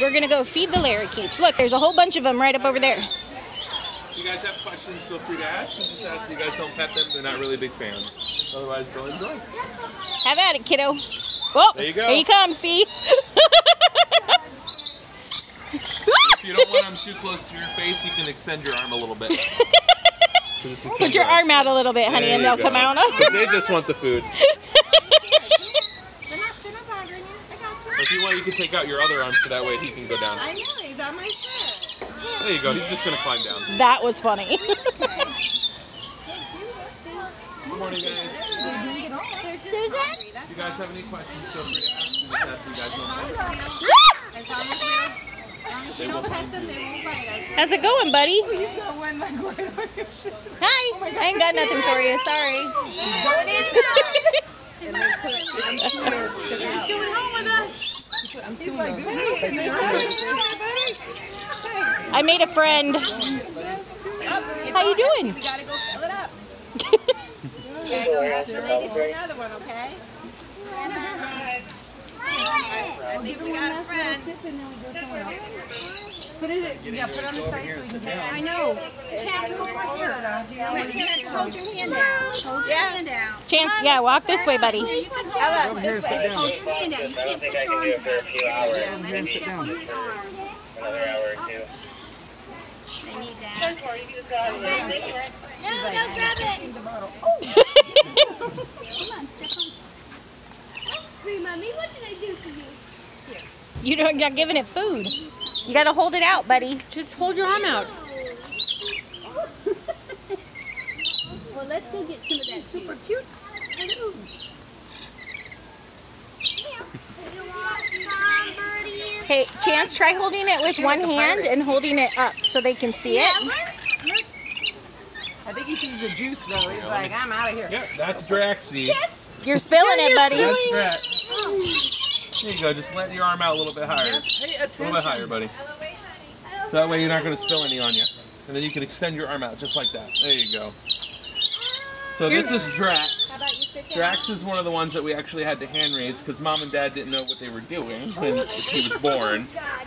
We're gonna go feed the lorikeets. Look, there's a whole bunch of them right up over there. If you guys have questions, feel free to ask. Just ask. You guys don't pet them; they're not really big fans. Otherwise, go enjoy. Have at it, kiddo. Well, There you go. There you come, see? If you don't want them too close to your face, you can extend your arm a little bit. Put your arm out a little bit, honey, There and they'll come out. They just want the food. They're not, they're not bothering you. I got you. If you want, you can take out your other arm so that way he can go down. I know, he's on my foot. There you go. He's just gonna climb down. that was funny. Good morning, guys. Susan? If you guys have any questions, feel free to ask. Just ask. You guys ah! don't them. As long as we don't, as long as we don't pet them, they won't bite us. How's it going, buddy? Oh, you got one like right on your shoulder. Hi. Oh I ain't got nothing for you. Sorry. He's going home with us. He's like, hey, there's I made a friend. How you doing? We gotta go fill it up. Yeah, go ask the lady for another one, okay? I think we got a friend. Put it, yeah, put it on the side so we can. I know. Chance, go over here. Wait, you have to hold your hand down. Hold your hand down. Chance, yeah, walk this way, buddy. You can hold it this. Hold your hand down. You I can't don't think put I your can do arms it for a few hours, down. Let him step on your arm. another hour or two. They need that. No, no, grab it. Come on, step Wait, mommy, what did I do to you? You don't, you're not giving it food. You gotta hold it out, buddy. Just hold your arm out. Well, let's go get some of that super cute. Hey, Chance, try holding it with one hand and holding it up so they can see it. I think he sees the juice though. He's like, I'm out of here. Yep, that's Draxy. You're spilling it, buddy. That's Drax. There you go. Just let your arm out a little bit higher. Pay A little bit higher, buddy. So that way you're not going to spill any on you. And then you can extend your arm out just like that. There you go. So this is Drax. Drax is one of the ones that we actually had to hand raise because mom and dad didn't know what they were doing when he was born.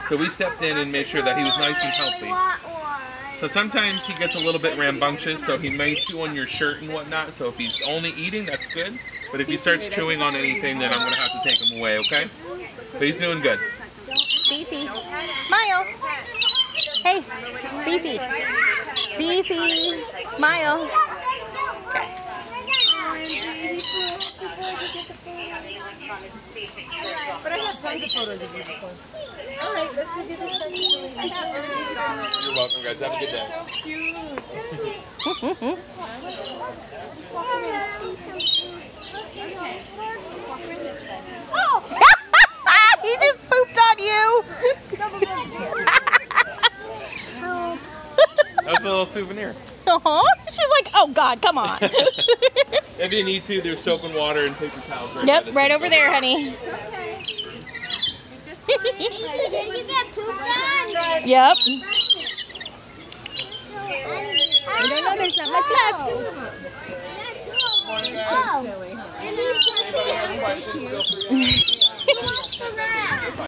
So we stepped in and made sure that he was nice and healthy. So sometimes he gets a little bit rambunctious, so he may chew on your shirt and whatnot. So if he's only eating, that's good. But if he starts chewing on anything, then I'm going to have to take him away, okay? But he's doing good. CiCi, smile. Hey, CiCi. CiCi, smile. But I have tons of photos of you before. All right, let's go get this stuff. You're welcome, guys. Have a good day. he just pooped on you. That's a little souvenir. Aw, She's like, oh God, come on. If you need to, there's soap and water and paper towels right yep, right over there, honey. Did you get pooped on? Yep. I don't know, there's not much left. Oh.